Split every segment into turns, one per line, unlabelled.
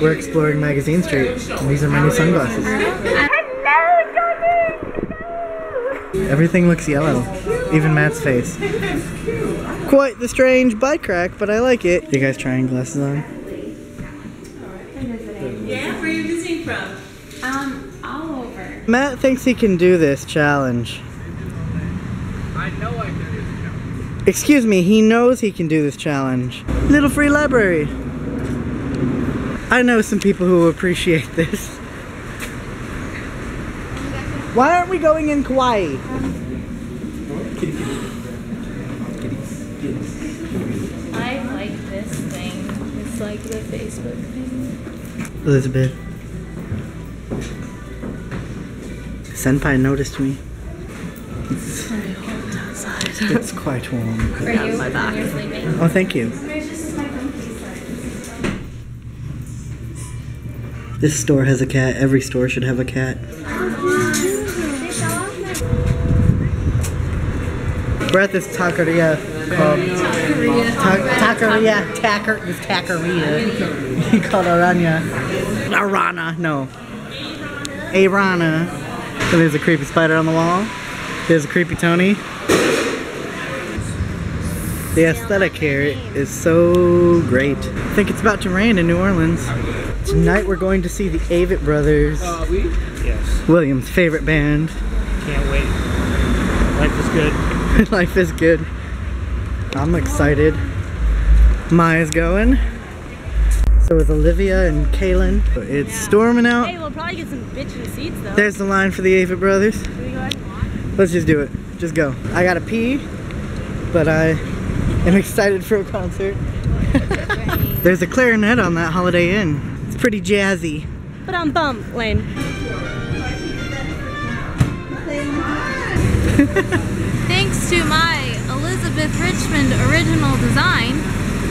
We're exploring Magazine Street, and these are my new sunglasses. Everything looks yellow, even Matt's face. Quite the strange bike rack, but I like it. You guys trying glasses on?
Yeah, where are you visiting from?
Um, all over.
Matt thinks he can do this challenge.
I know I can do this now.
Excuse me, he knows he can do this challenge. Little free library. I know some people who appreciate this. Why aren't we going in Kawaii?
I like this thing. It's like the Facebook thing.
Elizabeth. Senpai noticed me. It's, it's quite warm.
For you, when you're.
Oh, thank you. This store has a cat. Every store should have a cat. We're at this taqueria called Ta- taqueria. This taqueria called Arana. Arana. No. Arana. So there's a creepy spider on the wall. There's a creepy Tony. The aesthetic here is so great. I think it's about to rain in New Orleans. Tonight we're going to see the Avett Brothers,
Uh, we? Yes.
William's favorite band.
Can't wait. Life is good.
Life is good. I'm excited. Maya's going. So is Olivia and Kaylin. It's storming out.
Hey, we'll probably get some bitchin' seats though.
There's the line for the Avett Brothers.
Can we go ahead and walk?
Let's just do it. Just go. I gotta pee, but I am excited for a concert. There's a clarinet on that Holiday Inn. It's pretty jazzy.
But I'm bum, lame.
Thanks to my Elizabeth Richmond original design,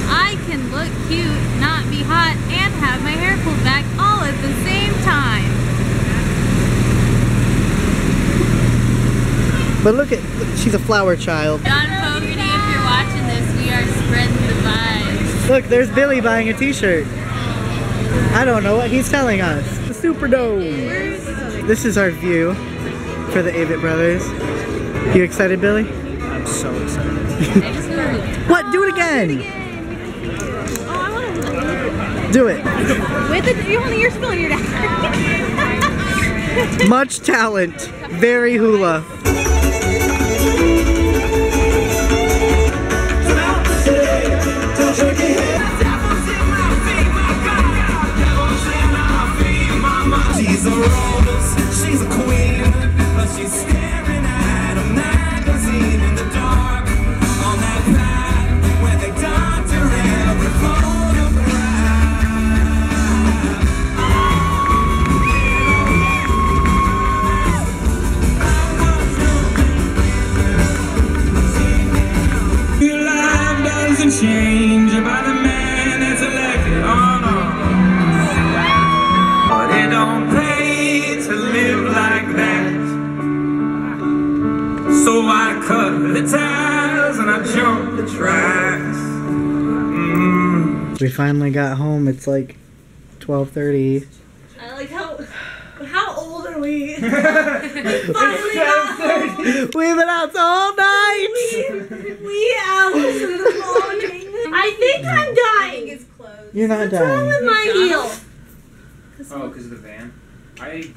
I can look cute, not be hot, and have my hair pulled back all at the same time.
But look at, she's a flower child.
John Fogerty, if you're watching this, we are spreading the vibes.
Look, there's Billy buying a t-shirt. I don't know what he's telling us. The Superdome. This is our view for the Avett Brothers. You excited, Billy?
I'm so excited.
What? Do it again.
Oh, I want to.
Do it.
With it, you're holding your spoon in your neck.
Much talent. Very hula.
She's a queen, but she's staring at a magazine in the dark. On that path where they every photograph. Your life doesn't change the ties and I jump the tracks. Mm.
We finally got home. It's like 12:30.
I like how. How old are we? Finally got home.
We've been out all night.
We hours in the morning. I think I'm dying.
You're not
What's wrong
dying.
with my heel?
Oh, because of the van? I